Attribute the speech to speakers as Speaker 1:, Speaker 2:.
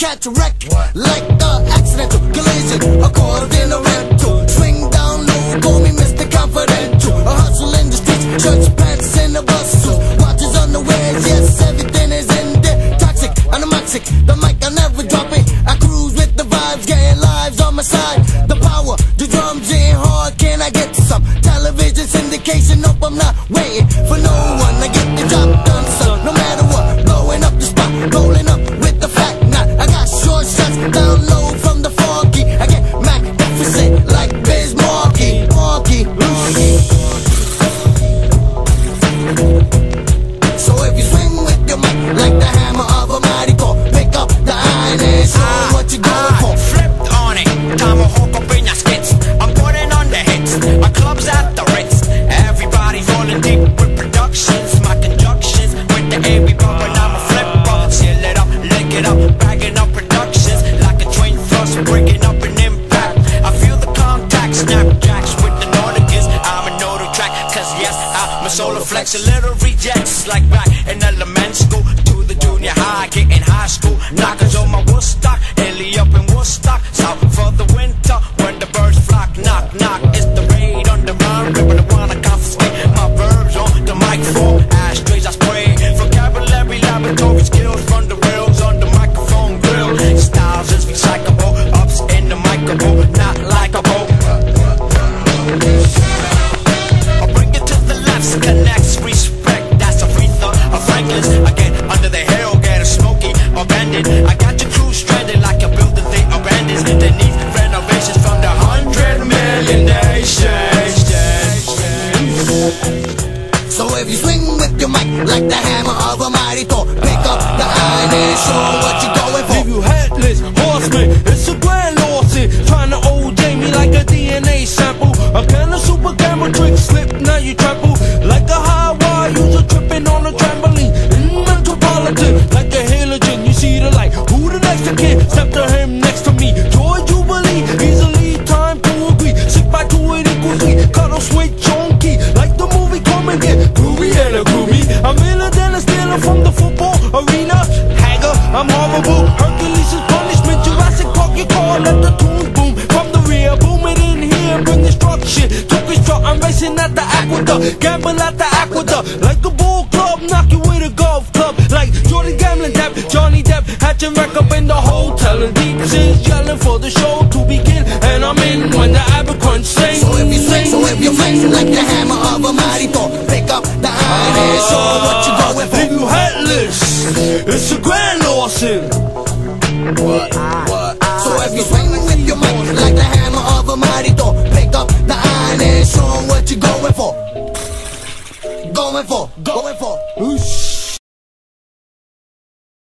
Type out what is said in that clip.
Speaker 1: catch a wreck. What? Like the accidental collision. According in a rental Swing down low, call me Mr. Confidential. A hustle in the streets, church pants, and a bus suit. Watches on the way, yes, everything is in there. Toxic, anomoxic, the mic I never drop it. I cruise with the vibes, getting lives on my side. The power, the drums in hard, can I get some? Television syndication, nope, I'm not waiting for no one I get
Speaker 2: yes, I'm a solar flex. A little rejects like back in elementary school to the junior high, getting high school. Knockers on my Woodstock, Illy up in Woodstock. South for the winter when the birds flock. Knock, knock,
Speaker 1: if you swing with your mic like the hammer of a mighty Thor, pick up the iron and show what you're going for.
Speaker 3: At the aqueduct. Gamble at the aqueduct. Like a bull club, knock you with a golf club. Like Jordan Gambling Depp, Johnny Depp, hatching wreck up in the hotel. And deep is yelling for the show to begin. And I'm in when the Abercrunch sings.
Speaker 1: So if you swing, so if you swing like the hammer of a mighty Thor, pick up the iron ah, and show what you're going for. Leave you
Speaker 3: headless. It's a grand lawsuit.
Speaker 1: going for, going for. Oosh.